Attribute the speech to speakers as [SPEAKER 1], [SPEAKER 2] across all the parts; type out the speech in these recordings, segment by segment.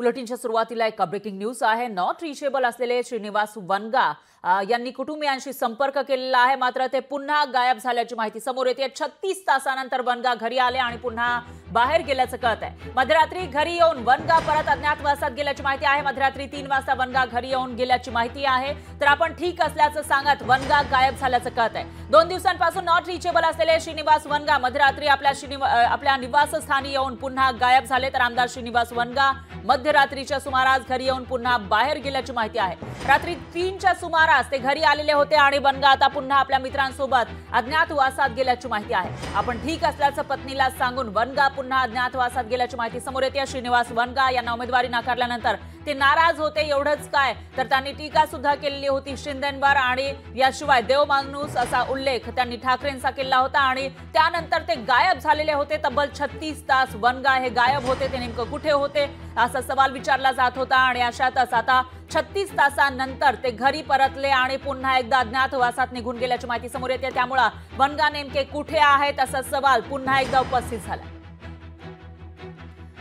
[SPEAKER 1] बुलेटिनच्या सुरुवातीला एक breaking news आहे. नॉट रिचेबल असलेले श्रीनिवास वनगा यांनी कुटुंबियांशी संपर्क केलेला आहे. मात्र ते पुन्हा गायब झाल्याची माहिती समोर येते. छत्तीस तासानंतर वनगा घरी आले आणि पुन्हा बाहेर गेल्याचं कळत आहे मध्यरात्री घरी येऊन वनगा परत अज्ञातवासात गेल्याची माहिती आहे. मध्यरात्री तीन वाजता वनगा घरी येऊन गेल्याची माहिती आहे. तर आपण ठीक असल्याचं सांगत वनगा गायब झाल्याचं कळत आहे दोन दिवसांपासून नॉट रिचेबल असलेले श्रीनिवास वनगा मध्यरात्री आपल्या श्रीनिवा आपल्या निवासस्थानी येऊन पुन्हा गायब झाले. तर आमदार श्रीनिवास वनगा मध्य मध्यरात्रीच्या सुमारास घरी येऊन पुन्हा बाहेर गेल्याची माहिती आहे. रात्री तीनच्या सुमारास ते घरी आलेले होते आणि बनगा आता पुन्हा आपल्या मित्रांसोबत अज्ञातवासात गेल्याची माहिती आहे. आपण ठीक असल्याचं पत्नीला सांगून वनगा पुन्हा अज्ञातवासात गेल्याची माहिती समोर येते. श्रीनिवास वनगा यांना उमेदवारी नाकारल्यानंतर ते नाराज होते एवढंच काय? तर त्यांनी टीका सुद्धा केलेली होती शिंदेंवर आणि याशिवाय देव माणूस असा उल्लेख त्यांनी ठाकरेंचा केला होता आणि त्यानंतर ते गायब झालेले होते. तब्बल छत्तीस तास वनगा हे गायब होते. ते नेमकं कुठे होते असा सवाल विचारला जात होता आणि अशातच आता छत्तीस तासानंतर ते घरी परतले आणि पुन्हा एकदा अज्ञातवासात निघून गेल्याची माहिती समोर येते. त्यामुळं वनगा नेमके कुठे आहेत असा सवाल पुन्हा एकदा उपस्थित झाला.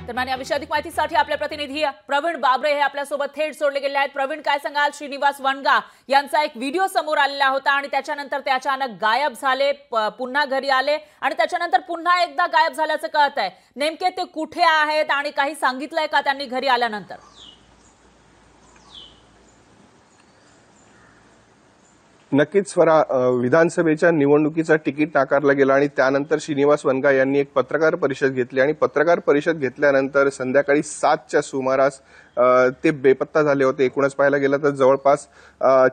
[SPEAKER 1] दरम्यान याविषयी अधिक माहितीसाठी आपले प्रतिनिधी प्रवीण बाबरे हे आपल्यासोबत थेट सोडले गेले आहेत. प्रवीण काय सांगाल? श्रीनिवास वनगा यांचा एक व्हिडिओ समोर आलेला होता आणि त्याच्यानंतर ते अचानक गायब झाले पुन्हा घरी आले आणि त्याच्यानंतर पुन्हा एकदा गायब झाल्याचं कळत आहे नेमके ते कुठे आहेत आणि काही सांगितलंय का त्यांनी घरी आल्यानंतर?
[SPEAKER 2] नक्कीच स्वरा विधानसभेच्या निवडणुकीचा तिकीट नाकारला गेला आणि त्यानंतर श्रीनिवास वनगा यांनी एक पत्रकार परिषद घेतली आणि पत्रकार परिषद घेतल्यानंतर संध्याकाळी सातच्या सुमारास ते बेपत्ता झाले होते. एकूणच पाहायला गेलं तर जवळपास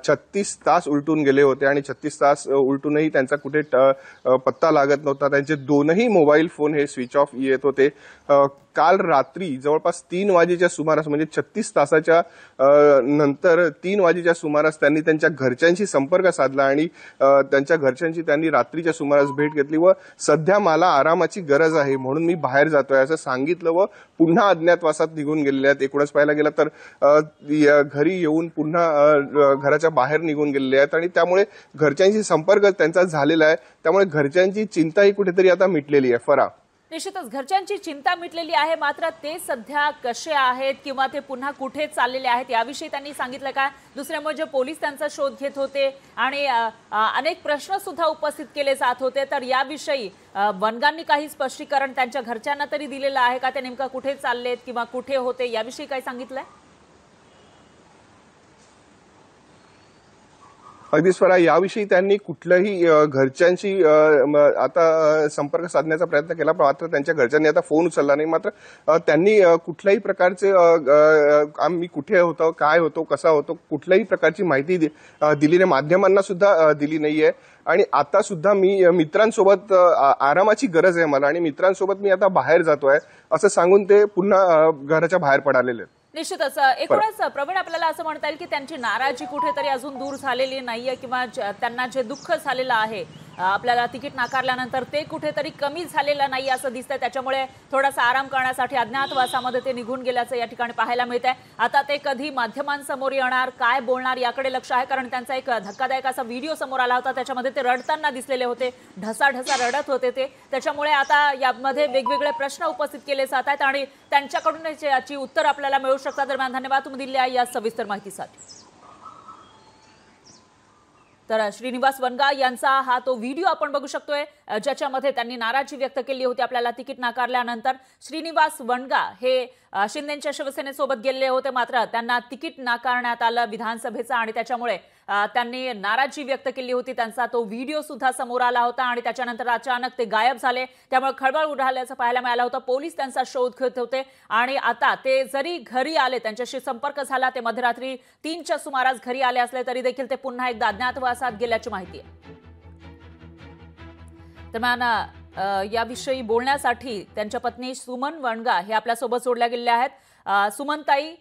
[SPEAKER 2] छत्तीस तास उलटून गेले होते आणि छत्तीस तास उलटूनही त्यांचा कुठे ट- पत्ता लागत नव्हता. त्यांचे दोनही मोबाईल फोन हे स्विच ऑफ येत होते. काल रात्री जवळपास तीन वाजेच्या सुमारास म्हणजे छत्तीस तासाच्या नंतर तीन वाजेच्या सुमारास त्यांनी त्यांच्या घरच्यांशी संपर्क साधला आणि त्यांच्या घरच्यांशी त्यांनी रात्रीच्या सुमारास भेट घेतली व सध्या मला आरामाची गरज आहे म्हणून मी बाहेर जातोय असं सांगितलं व पुन्हा अज्ञातवासात निघून गेलेले आहेत. एकूणच पाहायला गेलं तर घरी येऊन पुन्हा घराच्या बाहेर निघून गेलेले आहेत आणि त्यामुळे घरच्यांशी संपर्क त्यांचा झालेला आहे. त्यामुळे घरच्यांची चिंताही कुठेतरी आता मिटलेली आहे. फरा.
[SPEAKER 1] निश्चितच घरच्यांची चिंता मिटलेली आहे. मात्र ते सध्या कसे आहेत किंवा ते पुन्हा कुठे चाललेले आहेत याविषयी त्यांनी सांगितलं का? दुसऱ्यामुळे म्हणजे पोलीस त्यांचा शोध घेत होते आणि अनेक प्रश्न सुद्धा उपस्थित केले जात होते. तर याविषयी बनगांनी वनगांनी काही स्पष्टीकरण त्यांच्या घरच्यांना तरी दिलेलं आहे का? ते नेमकं कुठे चाललेत किंवा कुठे होते याविषयी काही सांगितलंय?
[SPEAKER 2] स्वरा याविषयी त्यांनी कुठल्याही घरच्यांशी आता संपर्क साधण्याचा प्रयत्न केला मात्र त्यांच्या घरच्यांनी आता फोन उचलला नाही. मात्र त्यांनी कुठल्याही प्रकारचे आम्ही कुठे होतो काय होतो कसा होतो कुठल्याही प्रकारची माहिती दि- दिली नाही. माध्यमांना सुद्धा दिली नाहीये. आणि आता सुद्धा मी मित्रांसोबत आ- आरामाची गरज आहे मला. आणि मित्रांसोबत मी आता बाहेर जातो आहे असं सांगून ते पुन्हा घराच्या बाहेर पडालेले आहेत.
[SPEAKER 1] निश्चितच. एकूणच प्रवीण आपल्याला असं म्हणता येईल की त्यांची नाराजी कुठेतरी अजून दूर झालेली नाहीये किंवा त्यांना जे दुःख झालेलं आहे आपल्याला तिकीट नाकारल्यानंतर ते कुठेतरी कमी झालेलं नाही असं दिसतंय. त्याच्यामुळे थोडासा आराम करण्यासाठी अज्ञातवासामध्ये ते निघून गेल्याचं या ठिकाणी पाहायला मिळत आहे आता ते कधी माध्यमांसमोर येणार काय बोलणार याकडे लक्ष आहे कारण त्यांचा एक धक्कादायक असा व्हिडिओ समोर आला होता. त्याच्यामध्ये ते रडताना दिसलेले होते. ढसा ढसा रडत होते ते. त्याच्यामुळे आता यामध्ये वेगवेगळे प्रश्न उपस्थित केले जात आहेत आणि त्यांच्याकडून याची- उत्तर आपल्याला मिळू शकतात. दरम्यान धन्यवाद. तुम्ही दिलेल्या या सविस्तर माहितीसाठी. तर श्रीनिवास वनगा यांचा हा तो व्हिडिओ आपण बघू शकतोय ज्याच्यामध्ये त्यांनी नाराजी व्यक्त केली होती आपल्याला तिकीट नाकारल्यानंतर. श्रीनिवास वनगा हे शिंदेच्या शिवसेनेसोबत गेलेले होते मात्र त्यांना तिकीट नाकारण्यात आलं विधानसभेचं आणि त्याच्यामुळे त्यांनी नाराजी व्यक्त केली होती. त्यांचा तो व्हिडिओ सुद्धा समोर आला होता आणि त्याच्यानंतर अचानक ते गायब झाले. त्यामुळे खळबळ उडाल्याचं पाहायला मिळालं होतं. पोलीस त्यांचा शोध घेत होते आणि आता ते जरी घरी आले त्यांच्याशी संपर्क झाला ते मध्यरात्री तीनच्या सुमारास घरी आले असले तरी देखील ते पुन्हा एकदा अज्ञातवासात गेल्याची माहिती आहे. दरम्यान याविषयी बोलण्यासाठी त्यांच्या पत्नी सुमन वनगा हे आपल्यासोबत जोडल्या गेलेल्या आहेत. सुमनताई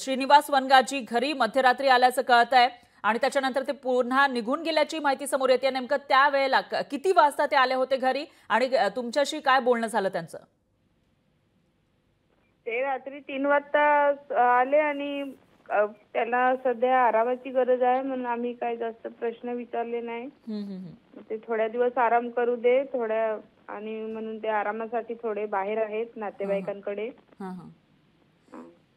[SPEAKER 1] श्रीनिवास वनगाजी घरी मध्यरात्री आल्याचं कळत आहे आणि त्याच्यानंतर ते पुन्हा निघून गेल्याची माहिती समोर येते. नेमकं त्यावेळेला किती वाजता ते आले होते घरी? आणि तुमच्याशी काय बोलणं झालं त्यांचं?
[SPEAKER 3] ते रात्री तीन वाजता आले आणि त्याला सध्या आरामाची गरज आहे म्हणून आम्ही काही जास्त प्रश्न विचारले नाही. ते थोड्या दिवस आराम करू दे थोड्या आणि म्हणून ते आरामासाठी थोडे बाहेर आहेत नातेवाईकांकडे.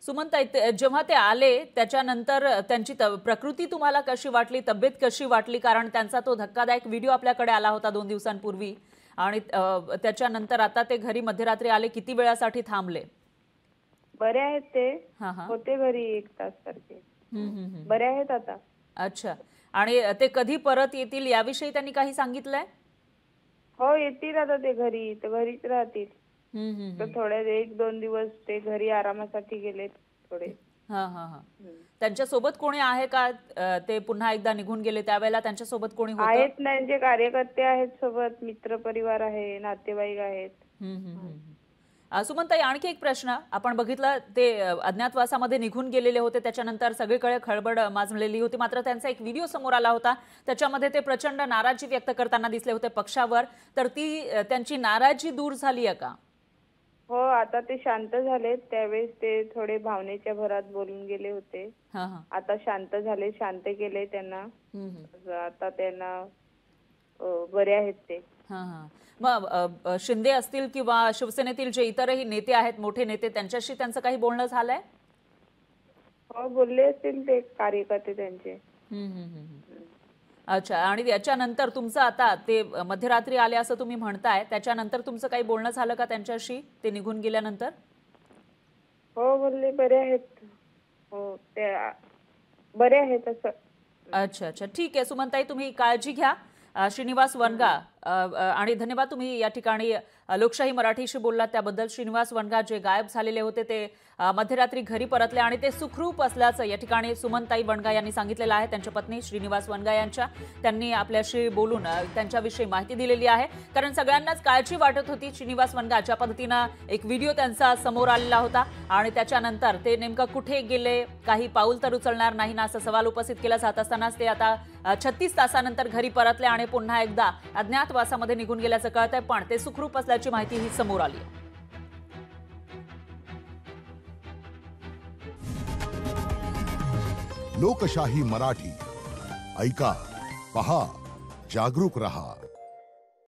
[SPEAKER 1] हां हां सुमनताई ते- जेव्हा ते आले त्याच्यानंतर त्यांची प्रकृती तुम्हाला कशी वाटली तब्येत कशी वाटली? कारण त्यांचा तो धक्कादायक व्हिडिओ आपल्याकडे आला होता दोन दिवसांपूर्वी. आणि त्याच्यानंतर आता ते घरी मध्यरात्री आले किती वेळासाठी थांबले?
[SPEAKER 3] बरे आहेत ते.
[SPEAKER 1] हा हा.
[SPEAKER 3] होते घरी एक तास सारखे. बरे आहेत आता.
[SPEAKER 1] अच्छा. आणि ते कधी परत येतील याविषयी त्यांनी काही सांगितलंय?
[SPEAKER 3] हो येतील आता ते घरी. घरीच राहतील. तर थोड्या एक दोन दिवस ते घरी आरामासाठी गेलेत थोडे.
[SPEAKER 1] हा हा हा. त्यांच्यासोबत कोणी आहे का? ते पुन्हा एकदा निघून गेले त्यावेळेला त्यांच्यासोबत कोणी होतं?
[SPEAKER 3] आहेत ना जे कार्यकर्ते आहेत सोबत मित्र परिवार आहे नातेवाईक आहेत.
[SPEAKER 1] सुमनताई आणखी एक प्रश्न. आपण बघितलं ते अज्ञातवासामध्ये निघून गेलेले होते. त्याच्यानंतर सगळीकडे खळबळ माजलेली होती. मात्र त्यांचा एक व्हिडिओ समोर आला होता. त्याच्यामध्ये ते प्रचंड नाराजी व्यक्त करताना दिसले होते पक्षावर. तर ती त्यांची नाराजी दूर झाली आहे का?
[SPEAKER 3] हो आता ते शांत झालेत. त्यावेळेस ते थोडे भावनेच्या भरात बोलून गेले होते.
[SPEAKER 1] हा हा.
[SPEAKER 3] आता शांत झाले शांत केले त्यांना.
[SPEAKER 1] हम्म, हम्म.
[SPEAKER 3] आता त्यांना अ, बरे आहेत ते.
[SPEAKER 1] हा हा. मग अ, अ, शिंदे असतील किंवा शिवसेनेतील जे इतरही नेते आहेत मोठे नेते त्यांच्याशी त्यांचं काही बोलणं झालंय?
[SPEAKER 3] हो बोलले असतील ते कार्यकर्ते त्यांचे.
[SPEAKER 1] हम्म, हम्म, हम्म, हम्म. अच्छा आणि याच्यानंतर तुमचं आता ते मध्यरात्री आले असं तुम्ही म्हणताय त्याच्यानंतर तुमचं काही बोलणं झालं का त्यांच्याशी? ते निघून गेल्यानंतर?
[SPEAKER 3] हो बोलले बरे आहेत. हो ते बरे आहेत असं.
[SPEAKER 1] अच्छा अच्छा. ठीक आहे सुमनताई तुम्ही काळजी घ्या. श्रीनिवास वनगा आणि धन्यवाद तुम्ही या ठिकाणी लोकशाही मराठीशी बोललात. त्याबद्दल श्रीनिवास वनगा जे गायब झालेले होते ते मध्यरात्री घरी परतले आणि ते सुखरूप असल्याचं या ठिकाणी सुमनताई वनगा यांनी सांगितलेलं आहे. त्यांच्या पत्नी श्रीनिवास वनगा यांच्या त्यांनी आपल्याशी बोलून त्यांच्याविषयी माहिती दिलेली आहे. कारण सगळ्यांनाच काळजी वाटत होती श्रीनिवास वनगा. ज्या पद्धतीनं एक व्हिडिओ त्यांचा समोर आलेला होता आणि त्याच्यानंतर ते नेमकं कुठे गेले काही पाऊल तर उचलणार नाही ना असा सवाल उपस्थित केला जात असतानाच ते आता छत्तीस तासानंतर घरी परतले आणि पुन्हा एकदा अज्ञात अज्ञातवासामध्ये निघून गेल्याचं कळतंय पण ते सुखरूप असल्याची माहिती ही समोर आली. आहे
[SPEAKER 4] लोकशाही मराठी. ऐका पहा जागरूक रहा.